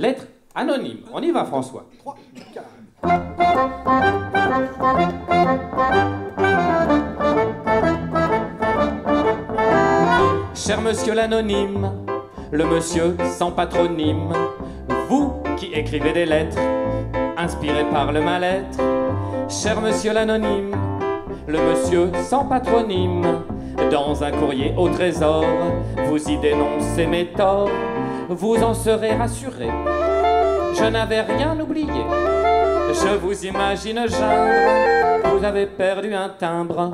Lettre anonyme. On y va, François. 3, 4. Cher monsieur l'anonyme, le monsieur sans patronyme, vous qui écrivez des lettres, inspiré par le mal-être, cher monsieur l'anonyme, le monsieur sans patronyme, dans un courrier au trésor, vous y dénoncez mes torts, vous en serez rassuré. Je n'avais rien oublié. Je vous imagine geindre, vous avez perdu un timbre.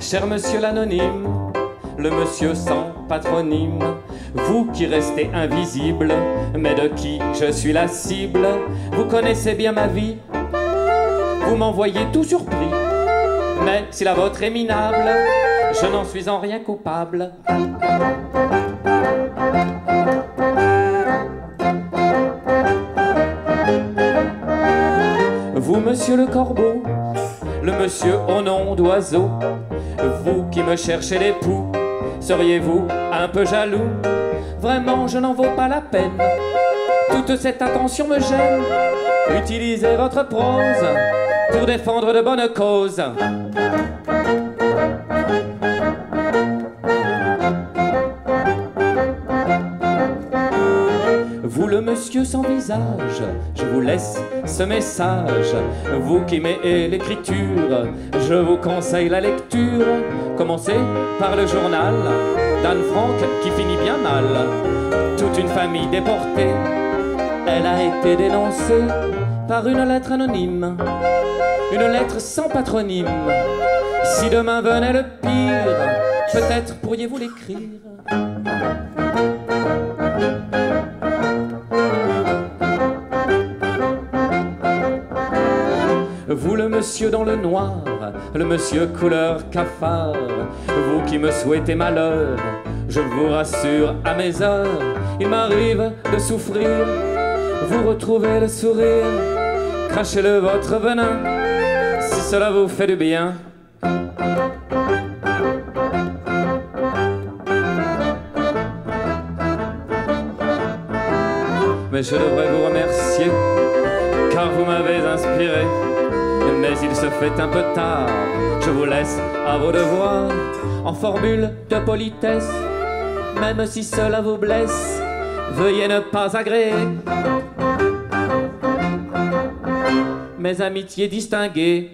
Cher monsieur l'anonyme, le monsieur sans patronyme, vous qui restez invisible, mais de qui je suis la cible, vous connaissez bien ma vie, vous m'envoyez tout surpris, mais si la vôtre est minable, je n'en suis en rien coupable. Vous, monsieur le corbeau, le monsieur au nom d'oiseau, vous qui me cherchez l'époux, seriez-vous un peu jaloux? Vraiment, je n'en vaux pas la peine. Toute cette attention me gêne. Utilisez votre prose pour défendre de bonnes causes. Vous le monsieur sans visage, je vous laisse ce message. Vous qui m'aimez l'écriture, je vous conseille la lecture. Commencez par le journal d'Anne Frank qui finit bien mal. Toute une famille déportée, elle a été dénoncée par une lettre anonyme, une lettre sans patronyme. Si demain venait le pire, peut-être pourriez-vous l'écrire. Vous le monsieur dans le noir, le monsieur couleur cafard, vous qui me souhaitez malheur, je vous rassure à mes heures, il m'arrive de souffrir, vous retrouvez le sourire, crachez-le votre venin, si cela vous fait du bien. Mais je devrais vous remercier, car vous m'avez inspiré mais il se fait un peu tard. Je vous laisse à vos devoirs en formule de politesse, même si cela vous blesse, veuillez ne pas agréer mes amitiés distinguées.